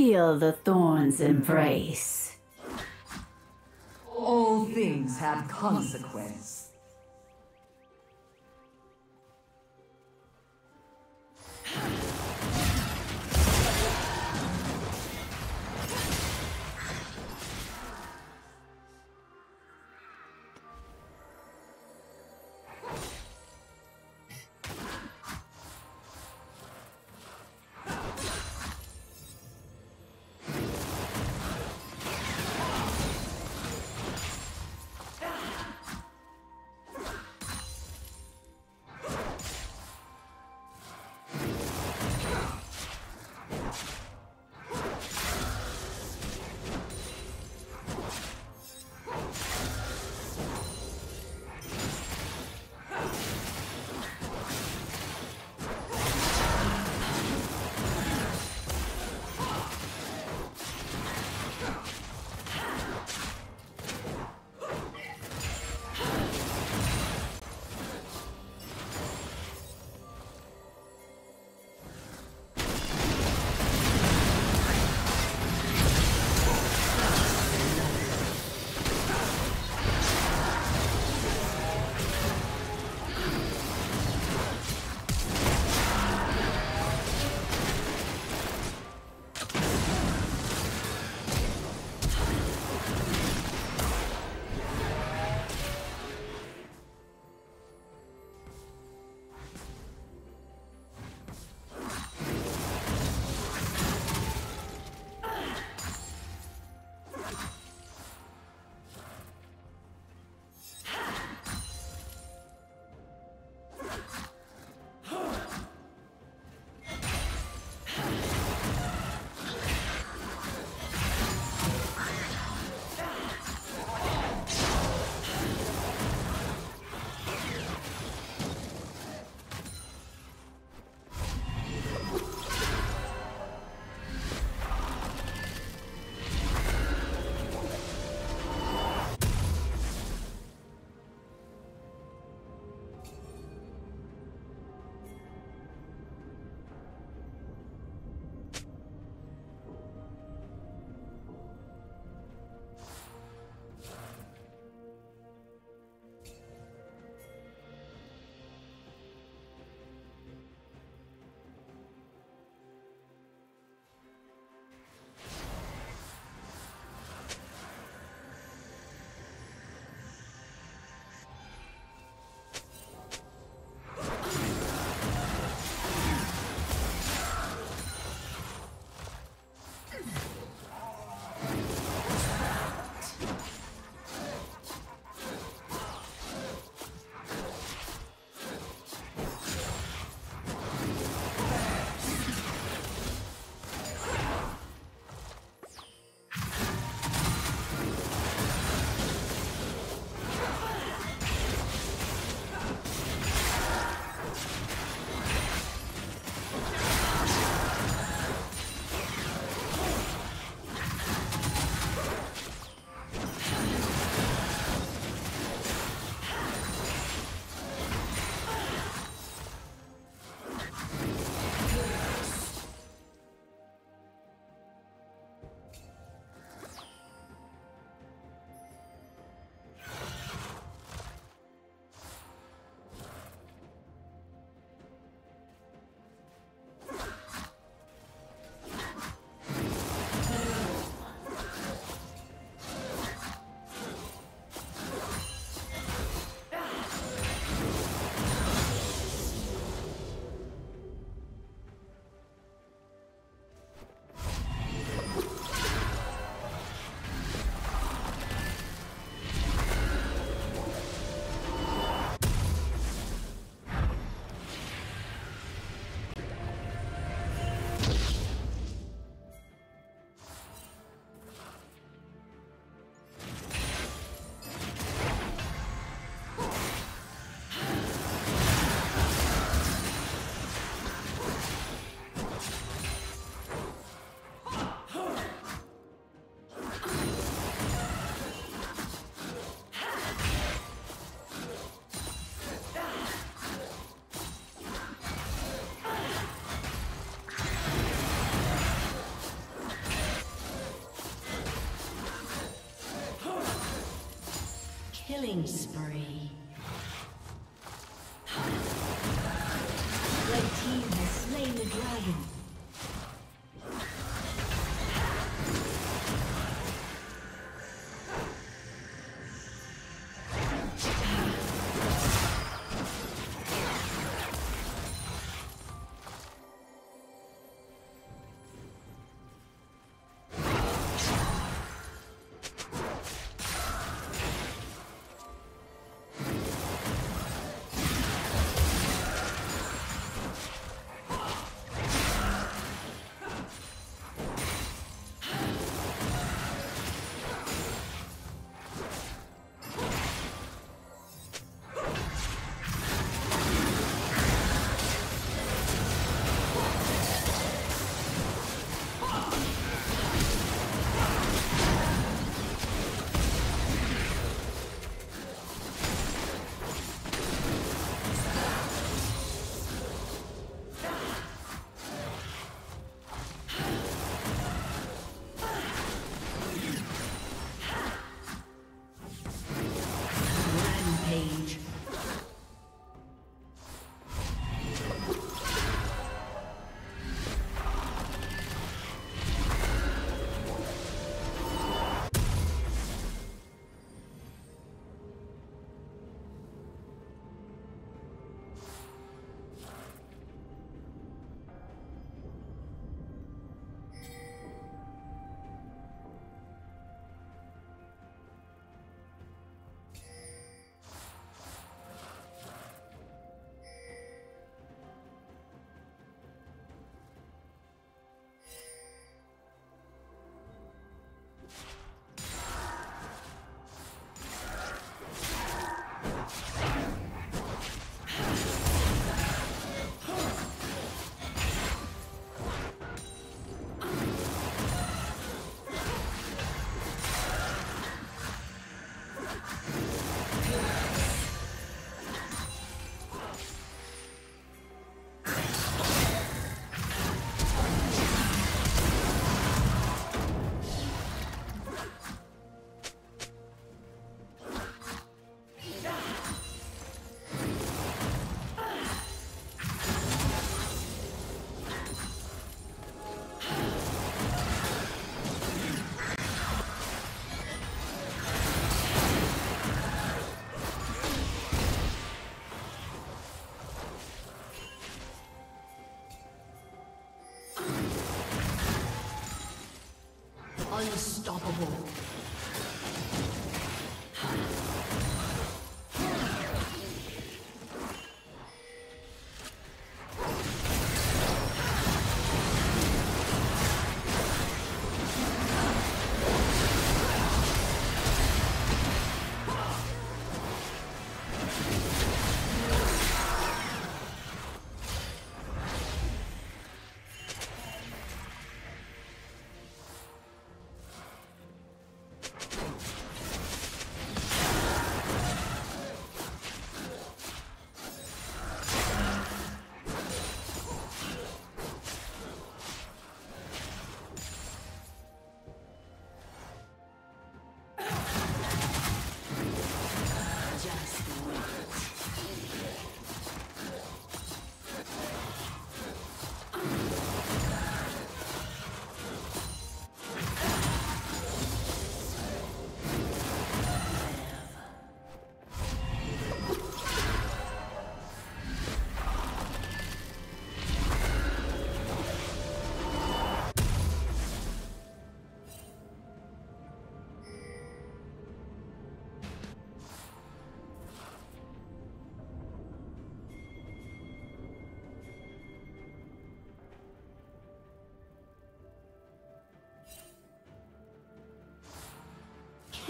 Feel the thorns embrace. All things have consequence. Killing spree.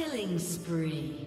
Killing spree.